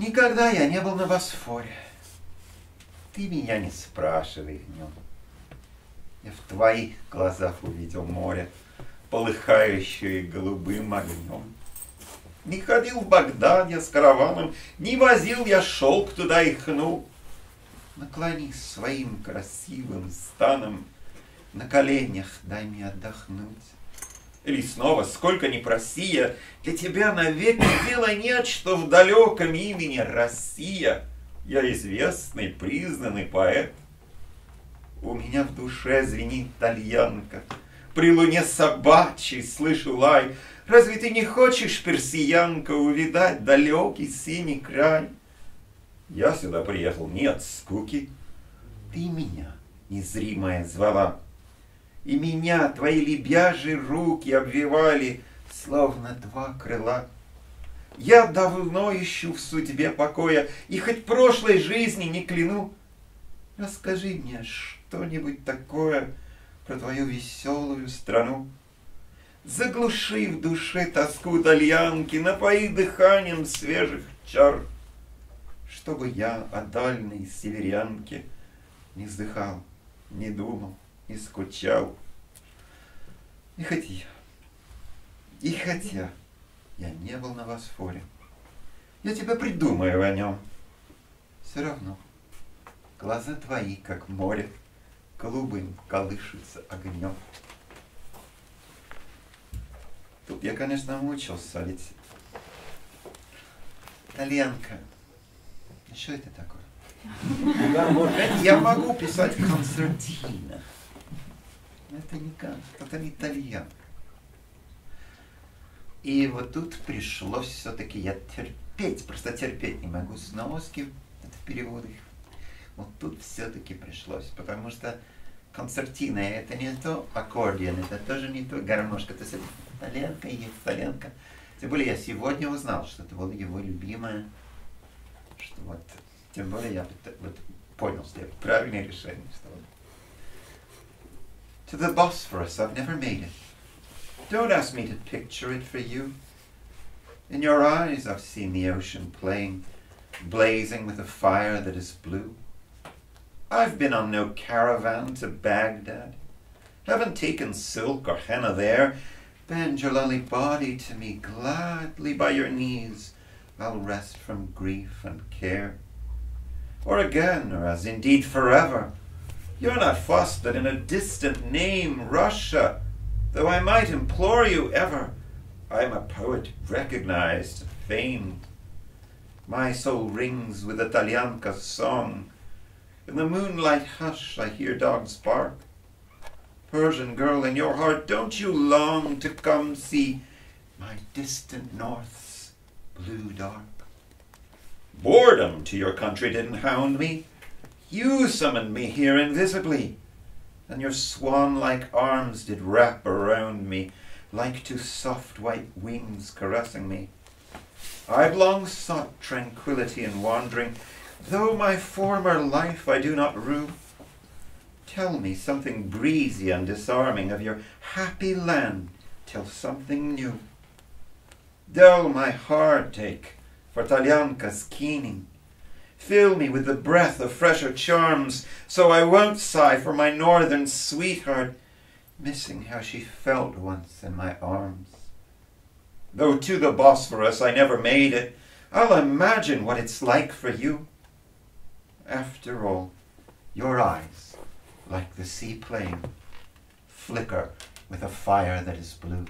Никогда я не был на Босфоре. Ты меня не спрашивай в нем. Я в твоих глазах увидел море, полыхающее голубым огнем. Не ходил в Багдад я с караваном, не возил я шелк туда и хну. Наклонись своим красивым станом, на коленях дай мне отдохнуть. Или снова, сколько ни проси я, для тебя навеки делай нет, что в далеком имени Россия. Я известный, признанный поэт. У меня в душе звенит тальянка, При луне собачий слышу лай. Разве ты не хочешь, персиянка, Увидать далекий синий край? Я сюда приехал не от скуки. Ты меня, незримая, звала. И меня твои лебяжьи руки обвивали, Словно два крыла. Я давно ищу в судьбе покоя, И хоть прошлой жизни не кляну. Расскажи мне, что что-нибудь такое про твою веселую страну. Заглуши в душе тоску тальянки, напои дыханием свежих чар, Чтобы я о дальней северянке не вздыхал, не думал, не скучал. И хотя, и хотя я не был на Босфоре, я тебя придумаю о нем. Все равно глаза твои, как море, голубым колышется огнем. Тут я, конечно, мучился, ведь итальянка. Что это такое? Я могу писать концертина. Это не это не итальянка. И вот тут пришлось все-таки я терпеть, просто терпеть не могу сноски, это переводы вот тут все-таки пришлось, потому что концертина это не то, аккордеон это тоже не то, гармошка, то есть это итальянка и итальянка. Тем более я сегодня узнал, что это было его любимое, что вот, тем более я вот понял, что это правильное решение, что вот. To the Bosphorus, I've never made it. Don't ask me to picture it for you. In your eyes I've seen the ocean playing, blazing with a fire that is blue. I've been on no caravan to Baghdad. Haven't taken silk or henna there. Bend your lowly body to me gladly by your knees. I'll rest from grief and care. Or again, or as indeed forever, you're not that in a distant name, Russia, though I might implore you ever, I'm a poet recognized, famed. My soul rings with Italianca's song, in the moonlight hush I hear dogs bark. Persian girl, in your heart, don't you long to come see my distant north's blue dark? Boredom to your country didn't hound me. You summoned me here invisibly, and your swan-like arms did wrap around me, like two soft white wings caressing me. I've long sought tranquility in wandering, Though my former life I do not rue, tell me something breezy and disarming of your happy land till something new. Dull my heartache for Talianka's keening. Fill me with the breath of fresher charms, so I won't sigh for my northern sweetheart, missing how she felt once in my arms. Though to the Bosphorus I never made it, I'll imagine what it's like for you. After all, your eyes, like the sea plain, flicker with a fire that is blue.